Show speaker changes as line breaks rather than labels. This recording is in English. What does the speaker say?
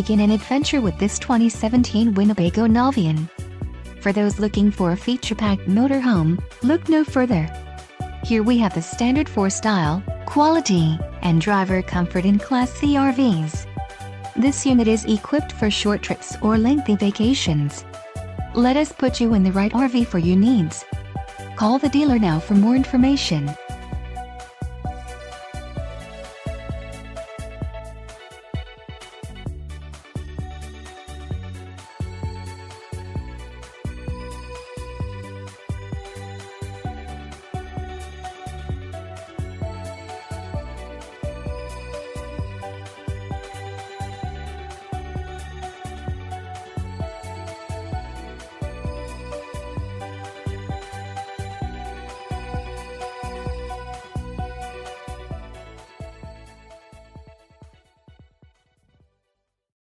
begin an adventure with this 2017 Winnebago Navion. For those looking for a feature-packed motorhome, look no further. Here we have the standard for style, quality, and driver comfort in Class C RVs. This unit is equipped for short trips or lengthy vacations. Let us put you in the right RV for your needs. Call the dealer now for more information.